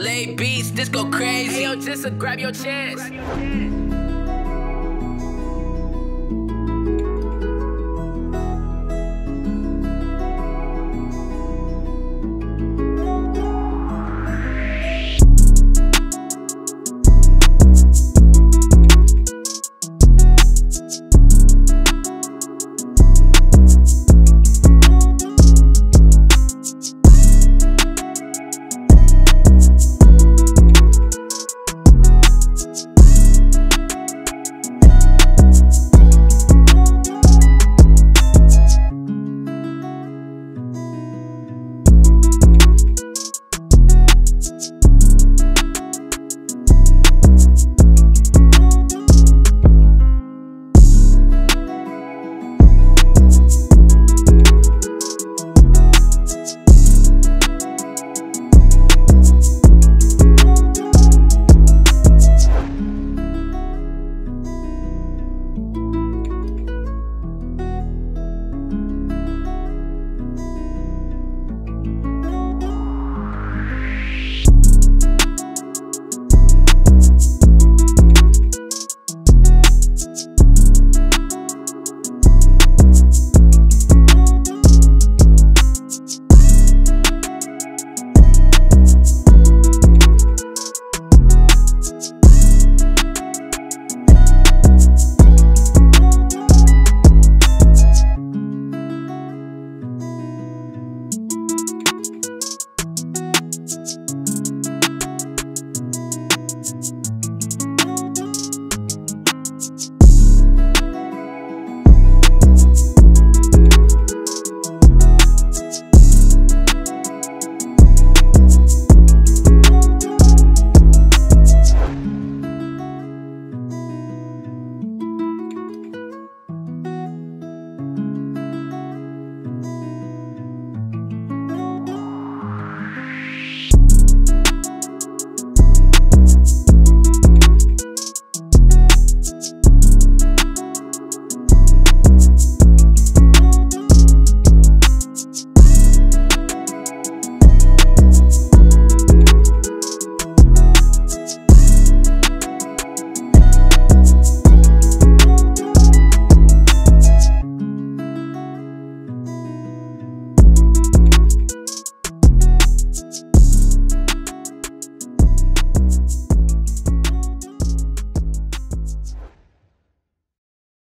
Lay beats, this go crazy. Hey, yo, just grab your chance.